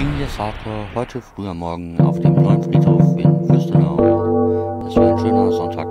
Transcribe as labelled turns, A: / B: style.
A: Genius Hardcore heute früh am Morgen auf dem neuen Friedhof in Fürstenau. Es war ein schöner Sonntag